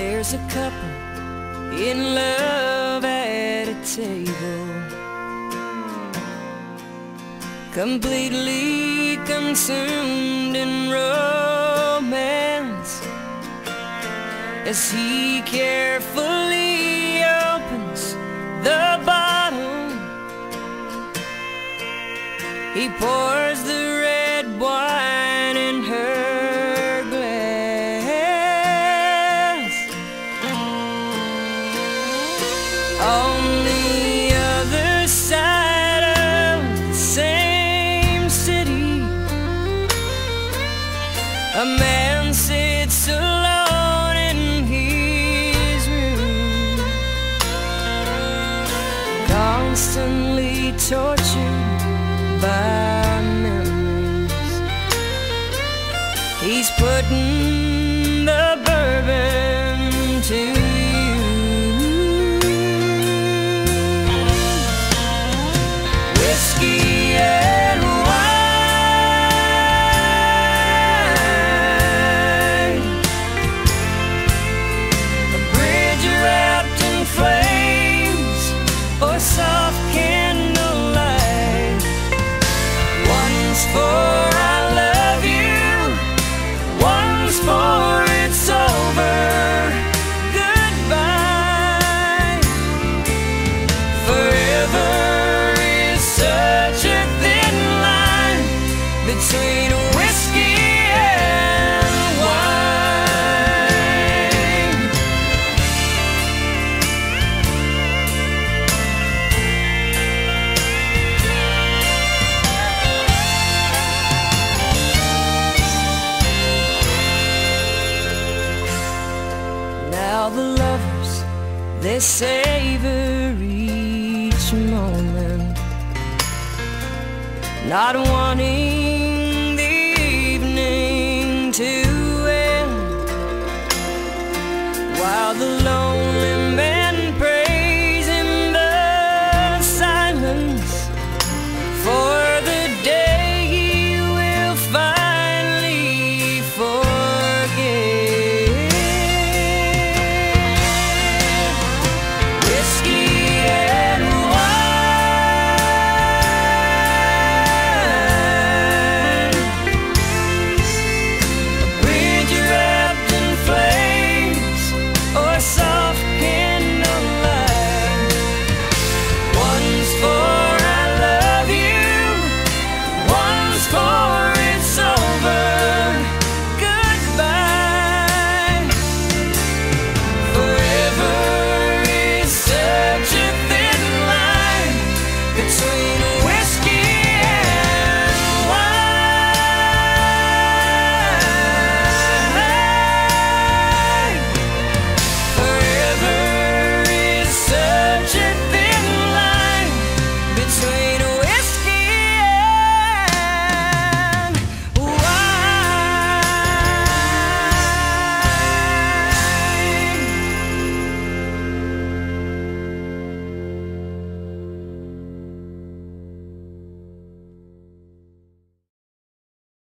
as a couple in love at a table. Completely consumed in romance. As he carefully opens the bottle He pours the red wine sits alone in his room. Constantly tortured by memories. He's putting the bourbon to Between whiskey and wine. Now the lovers, they savor each moment. Not wanting While the lone